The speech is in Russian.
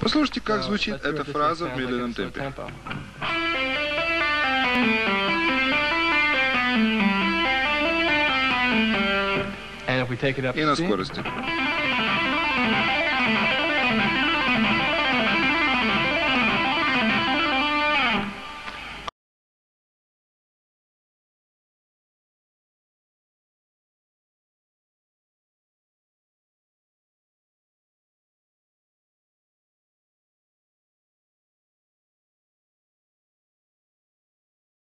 Послушайте, как звучит эта фраза в медленном темпе. И на скорости.